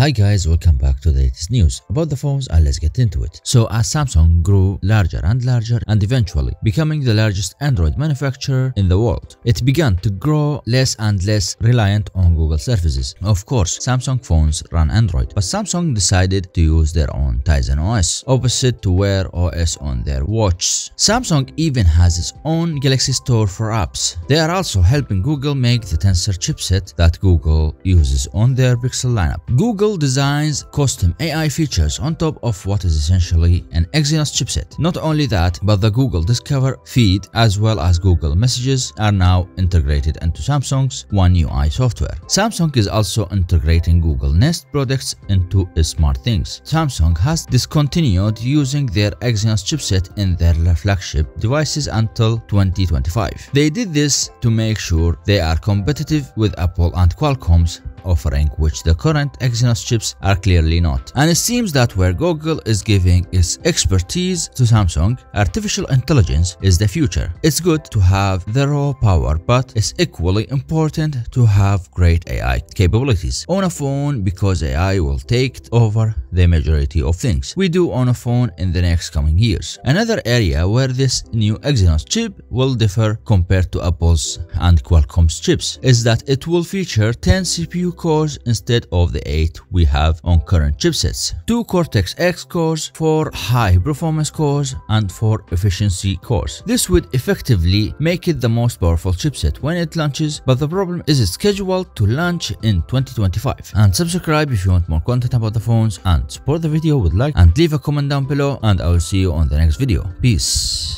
Hi guys, welcome back to the latest news about the phones and let's get into it. So as Samsung grew larger and larger and eventually becoming the largest Android manufacturer in the world, it began to grow less and less reliant on Google services. Of course, Samsung phones run Android, but Samsung decided to use their own Tizen OS, opposite to Wear OS on their watches. Samsung even has its own Galaxy Store for apps. They are also helping Google make the Tensor chipset that Google uses on their Pixel lineup. Google Google designs custom AI features on top of what is essentially an Exynos chipset. Not only that, but the Google Discover feed as well as Google Messages are now integrated into Samsung's One UI software. Samsung is also integrating Google Nest products into SmartThings. Samsung has discontinued using their Exynos chipset in their flagship devices until 2025. They did this to make sure they are competitive with Apple and Qualcomm's offering which the current Exynos chips are clearly not. And it seems that where Google is giving its expertise to Samsung, artificial intelligence is the future. It's good to have the raw power, but it's equally important to have great AI capabilities on a phone because AI will take over the majority of things we do on a phone in the next coming years. Another area where this new Exynos chip will differ compared to Apple's and Qualcomm's chips is that it will feature 10 CPU cores instead of the 8 we have on current chipsets. 2 Cortex-X cores, 4 high performance cores, and 4 efficiency cores. This would effectively make it the most powerful chipset when it launches, but the problem is it's scheduled to launch in 2025. And subscribe if you want more content about the phones and support the video with like and leave a comment down below and I will see you on the next video. Peace.